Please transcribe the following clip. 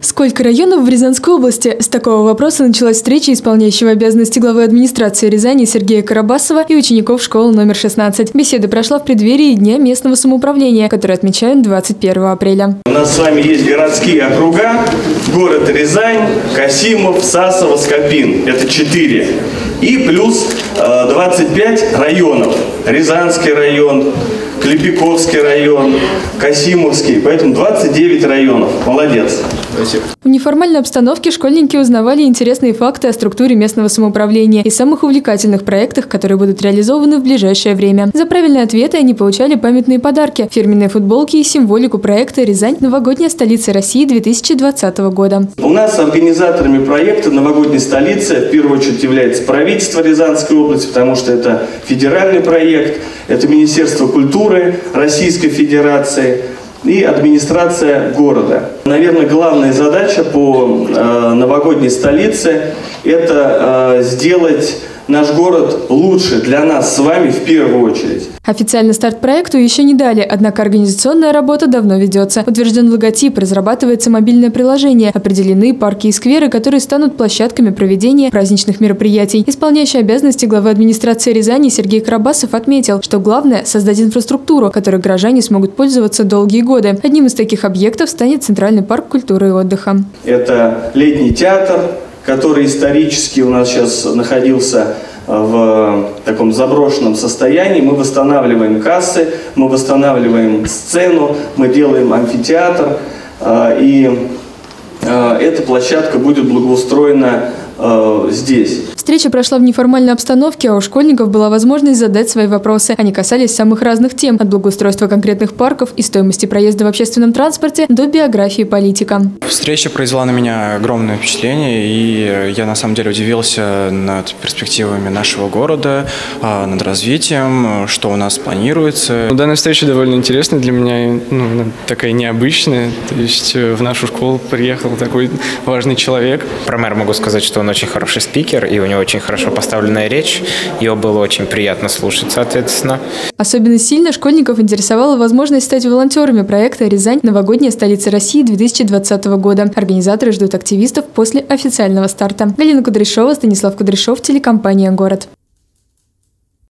Сколько районов в Рязанской области? С такого вопроса началась встреча исполняющего обязанности главы администрации Рязани Сергея Карабасова и учеников школы номер 16. Беседа прошла в преддверии Дня местного самоуправления, который отмечают 21 апреля. У нас с вами есть городские округа, город Рязань, Касимов, Сасово, Скопин. Это четыре. И плюс 25 э, районов. Рязанский район, Клепиковский район, Касимовский. Поэтому 29 районов. Молодец. Спасибо. В неформальной обстановке школьники узнавали интересные факты о структуре местного самоуправления и самых увлекательных проектах, которые будут реализованы в ближайшее время. За правильные ответы они получали памятные подарки, фирменные футболки и символику проекта «Рязань. Новогодняя столица России 2020 года». У нас организаторами проекта «Новогодняя столица» в первую очередь является правительство Рязанской области, потому что это федеральный проект, это Министерство культуры Российской Федерации – и администрация города. Наверное, главная задача по э, новогодней столице – это э, сделать наш город лучше для нас с вами в первую очередь. Официальный старт проекту еще не дали, однако организационная работа давно ведется. Утвержден логотип, разрабатывается мобильное приложение, определены парки и скверы, которые станут площадками проведения праздничных мероприятий. Исполняющий обязанности главы администрации Рязани Сергей Карабасов отметил, что главное – создать инфраструктуру, которой горожане смогут пользоваться долгие годы. Одним из таких объектов станет Центральный парк культуры и отдыха. Это летний театр, который исторически у нас сейчас находился э, в таком заброшенном состоянии. Мы восстанавливаем кассы, мы восстанавливаем сцену, мы делаем амфитеатр. Э, и э, эта площадка будет благоустроена здесь. Встреча прошла в неформальной обстановке, а у школьников была возможность задать свои вопросы. Они касались самых разных тем, от благоустройства конкретных парков и стоимости проезда в общественном транспорте до биографии политика. Встреча произвела на меня огромное впечатление, и я на самом деле удивился над перспективами нашего города, а, над развитием, что у нас планируется. Данная встреча довольно интересная для меня, ну, такая необычная. То есть э, в нашу школу приехал такой важный человек. Про мэра могу сказать, что он очень хороший спикер, и у него него очень хорошо поставленная речь, ее было очень приятно слушать, соответственно. Особенно сильно школьников интересовала возможность стать волонтерами проекта «Рязань. Новогодняя столица России 2020 года». Организаторы ждут активистов после официального старта. Галина Кудряшова, Станислав Кудряшов, телекомпания «Город».